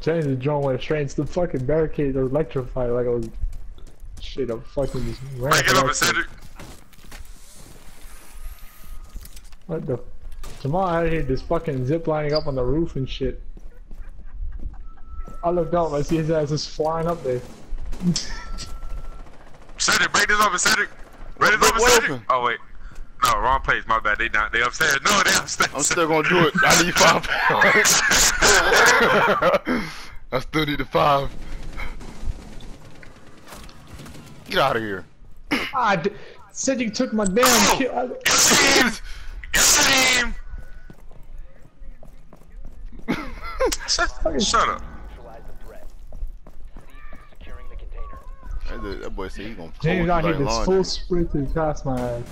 James the drone went straight into the fucking barricade or electrified like I was shit. I'm fucking just ran. Hey, get for up that and shit. Cedric. What the? Jamal out here just fucking zip lining up on the roof and shit. I looked up, I see his ass just flying up there. Cedric, break this open, Cedric. Break this Break open, Cedric. Oh wait. No, wrong place. My bad. They not. They upstairs. No, they upstairs. I'm still gonna do it. I need five pounds. I still need the five. Get out of here. D- said you took my damn kill. I- Kasim! Kasim! Shut, shut up. Neutralize the threat. Cease securing the container. That, that boy said he gonna James fold out you here like just full sprint to past my ass.